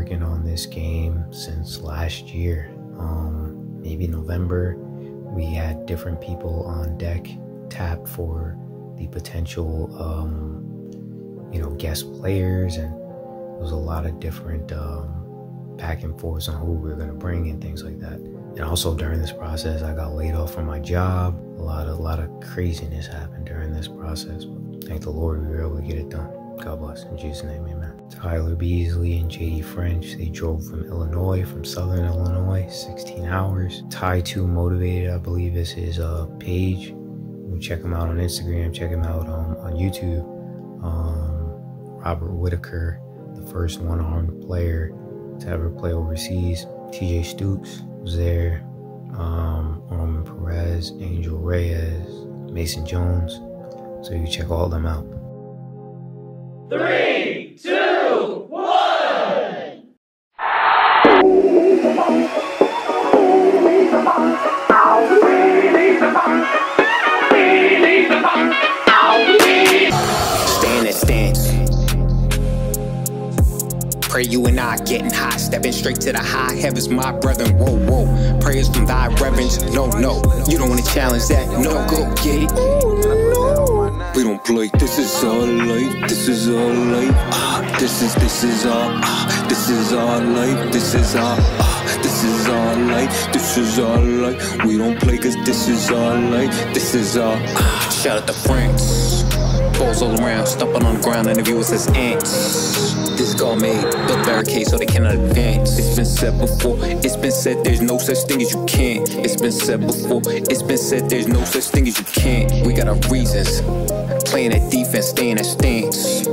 working on this game since last year. Um, maybe November, we had different people on deck tapped for the potential, um, you know, guest players, and there was a lot of different um, back and forth on who we were going to bring and things like that. And also during this process, I got laid off from my job. A lot, a lot of craziness happened during this process. But thank the Lord we were able to get it done. God bless. In Jesus' name, amen. Tyler Beasley and JD French, they drove from Illinois, from Southern Illinois, 16 hours. Ty 2 Motivated, I believe this is his uh, page. Check him out on Instagram, check him out um, on YouTube. Um, Robert Whitaker, the first one armed player to ever play overseas. TJ Stoops was there. Um, Roman Perez, Angel Reyes, Mason Jones. So you check all them out. Three, two, one. Stay in that stance. Pray you and I getting high, stepping straight to the high heavens, my brethren. Whoa, whoa. Prayers from thy reverence. No, no, you don't wanna challenge that. No, go get it. We don't play, this is our life, this is our life. Ah, this is, this is our, ah, this is our life, this is our, ah, this is our life, this is our life. We don't play cause this is our life, this is our, ah. Shout out to France. Balls all around, stomping on the ground, and the viewers as ants. This is made, built barricade so they cannot advance. It's been said before, it's been said there's no such thing as you can't. It's been said before, it's been said there's no such thing as you can't. We got our reasons, playing that defense, staying at stance.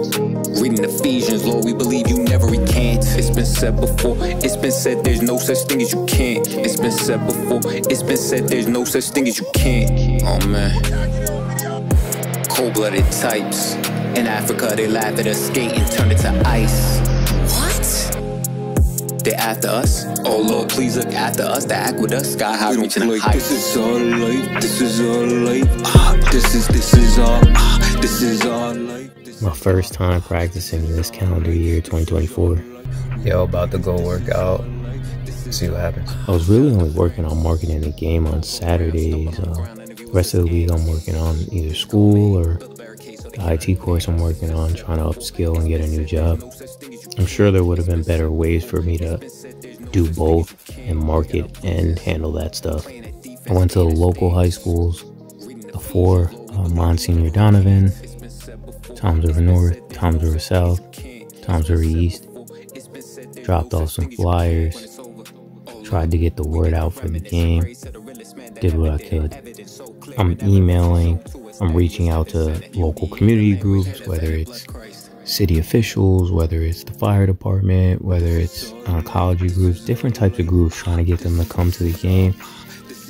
Reading Ephesians, Lord, we believe you never recant. It's been said before, it's been said there's no such thing as you can't. It's been said before, it's been said there's no such thing as you can't. Oh man. Cold blooded types. In Africa, they laugh at us, skating, turn it to ice. What? They after us? Oh Lord, please look after us. They act with us, sky high, We reaching play, the this is our life, this is our life. Ah, this is, this is our, ah, this is our life. This My first time practicing this calendar year 2024. Yo, about to go work out. See what happens. I was really only working on marketing the game on Saturdays. Uh, the rest of the week, I'm working on either school or the IT course I'm working on, trying to upskill and get a new job. I'm sure there would have been better ways for me to do both and market and handle that stuff. I went to local high schools, four, uh, Monsignor Donovan, Toms River North, Toms River South, Toms River East. Dropped off some flyers, tried to get the word out for the game, did what I could. I'm emailing, I'm reaching out to local community groups, whether it's city officials, whether it's the fire department, whether it's uh, oncology groups, different types of groups, trying to get them to come to the game,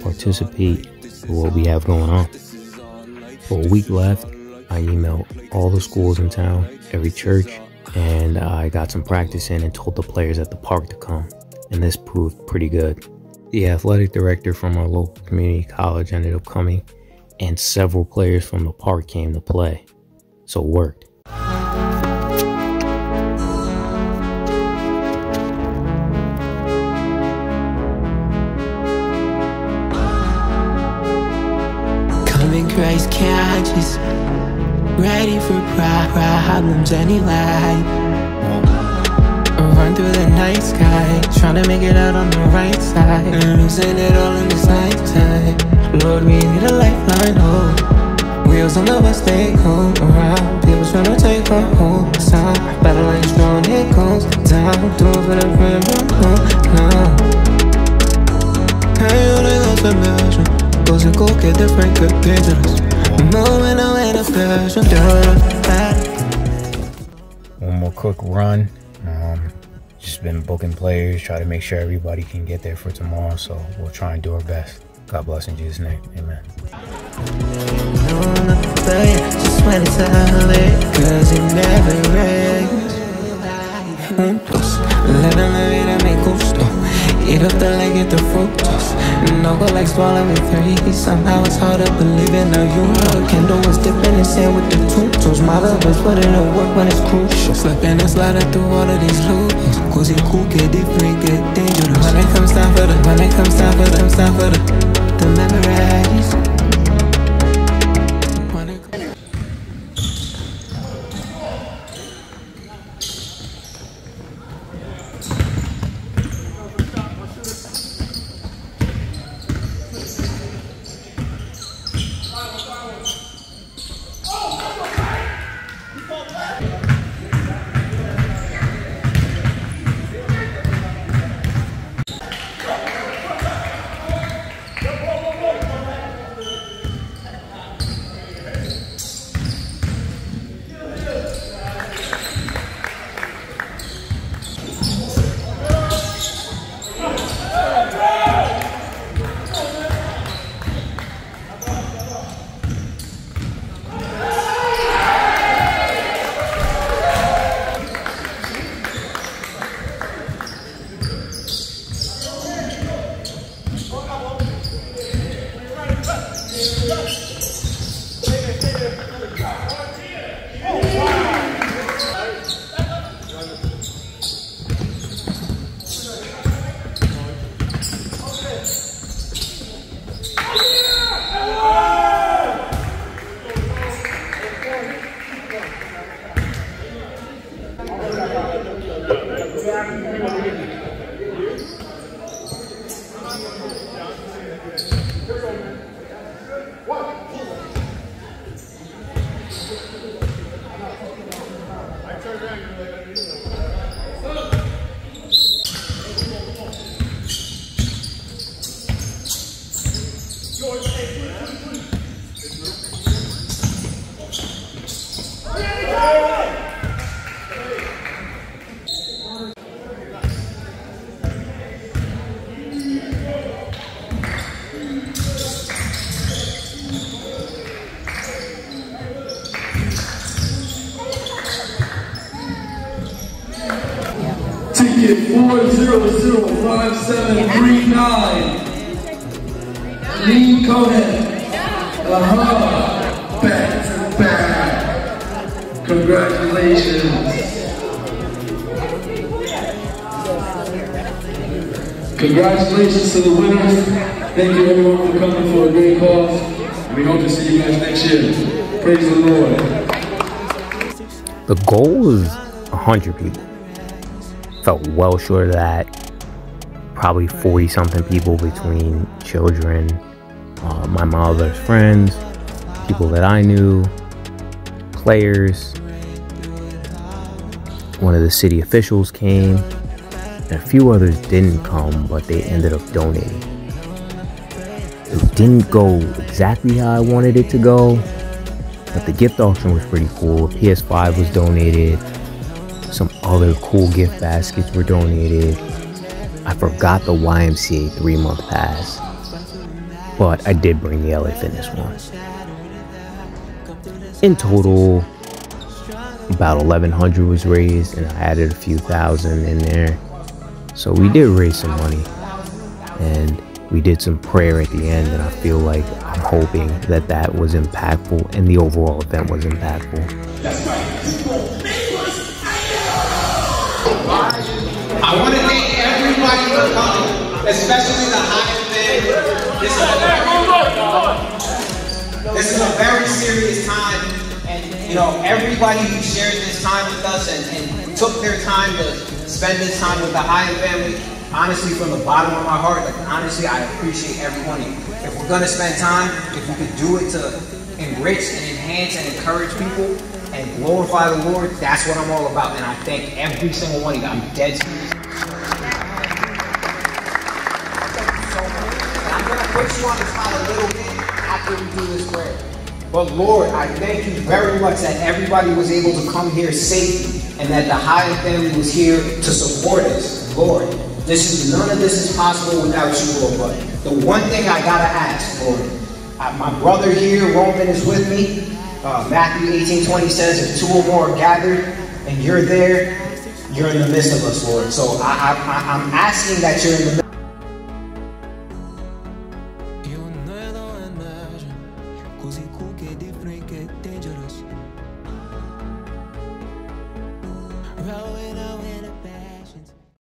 participate in what we have going on. For a week left, I emailed all the schools in town, every church, and I got some practice in and told the players at the park to come. And this proved pretty good. The athletic director from our local community college ended up coming, and several players from the park came to play. So it worked. Christ catches Ready for problems anyway Run through the night sky Trying to make it out on the right side. Losing it all in this lifetime. Lord, we need a lifeline, oh. Wheels on the bus, they go around. People trying to take our whole sound Battle line strong, it goes down Do it for the friend, no, measure Goes and go get the frank good dangerous Moment away the passion One more quick run. Um, just been booking players, try to make sure everybody can get there for tomorrow. So we'll try and do our best. God bless in Jesus' name. Amen. Get up then and get the fruits And no go like swallowing three. Somehow it's hard to believe in now you know the Kendall was dipping in sand with the tutus My love is putting the work when it's crucial. Slipping and sliding through all of these loops Cause it cool, get different, get dangerous. When it comes time for the, when it comes time for the, comes time for the The memories. Ticket 4005739. Lee Cohen. Uh-huh. Back to back. Congratulations. Congratulations to the winners. Thank you everyone for coming for a great cause. We hope to see you guys next year. Praise the Lord. The goal was 100 people felt well of that. Probably 40 something people between children, uh, my mother's friends, people that I knew, players. One of the city officials came, and a few others didn't come, but they ended up donating. It didn't go exactly how I wanted it to go, but the gift auction was pretty cool. PS5 was donated, some other cool gift baskets were donated. I forgot the YMCA three month pass, but I did bring the LA Fitness one. In total, about 1100 was raised, and I added a few thousand in there. So we did raise some money, and we did some prayer at the end, and I feel like I'm hoping that that was impactful and the overall event was impactful. I want to thank everybody for coming, especially the Hyatt family. This is, a, this is a very serious time, and you know everybody who shared this time with us and, and took their time to spend this time with the Hyatt family. Honestly, from the bottom of my heart, like honestly, I appreciate every one of you. If we're gonna spend time, if we could do it to enrich and enhance and encourage people, and glorify the Lord, that's what I'm all about. And I thank every single one of you. I'm dead serious. I'm going to put you on the spot a little bit after we do this prayer. But Lord, I thank you very much that everybody was able to come here safely and that the Hyatt family was here to support us. Lord, this is none of this is possible without you, Lord. But the one thing I gotta ask, Lord, uh, my brother here, Roman, is with me. Uh, Matthew 18, 20 says, if two or more are gathered and you're there, you're in the midst of us, Lord. So I, I, I'm asking that you're in the midst